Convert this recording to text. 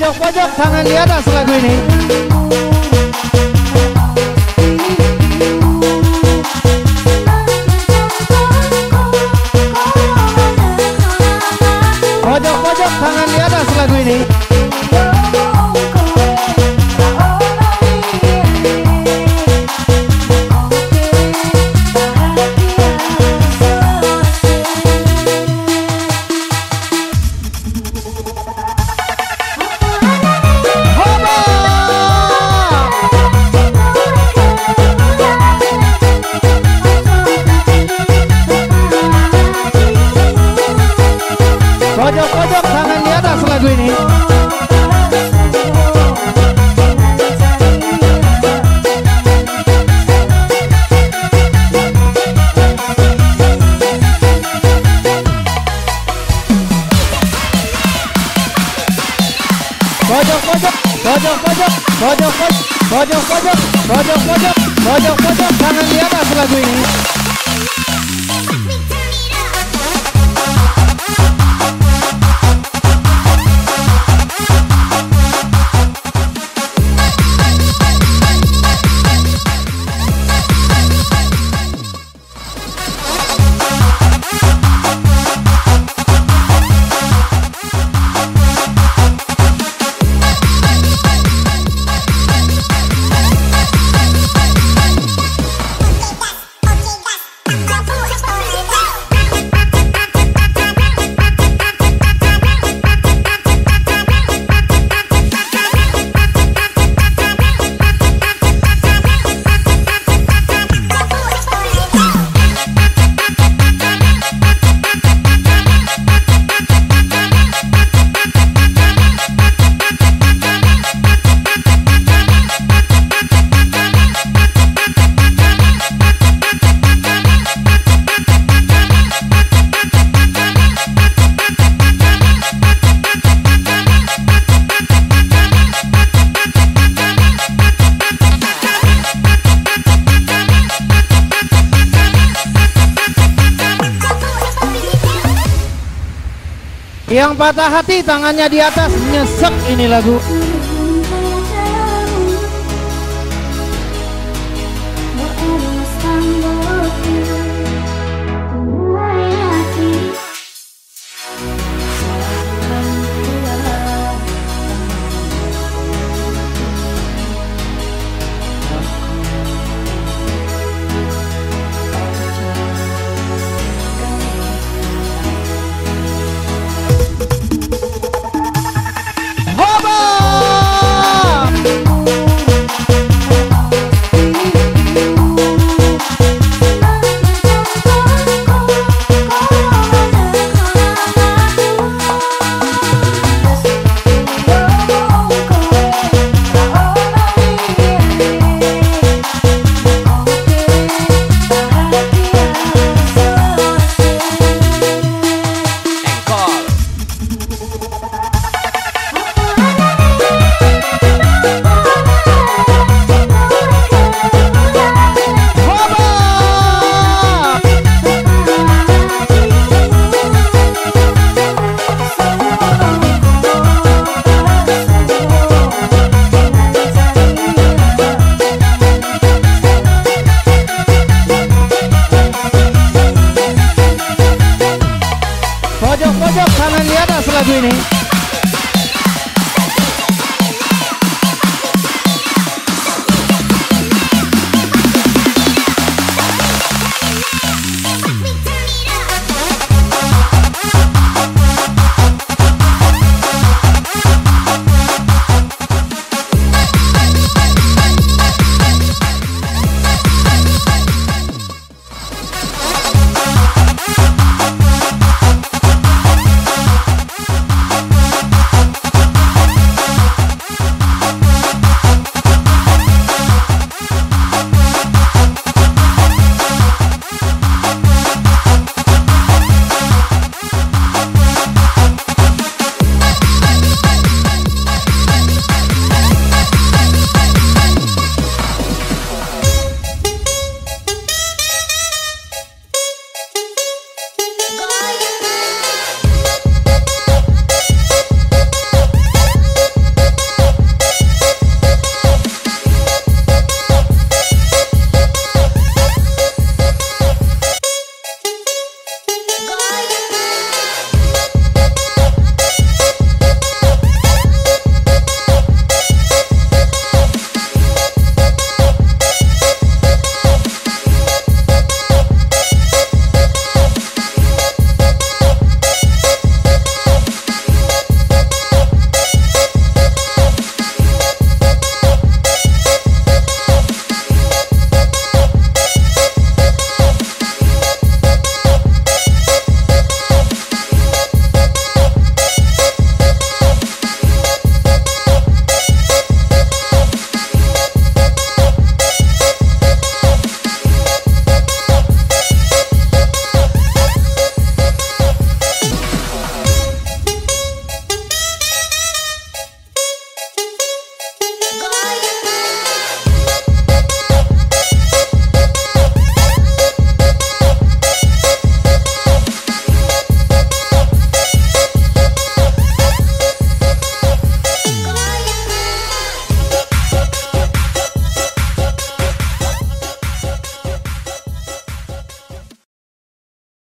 Pojok-pojok tangan di atas lagu ini. 花椒，花椒花椒花椒花椒花椒花椒花椒，看看你俩是不是对人。Yang patah hati tangannya di atas nyesek ini lagu. Bye, mate.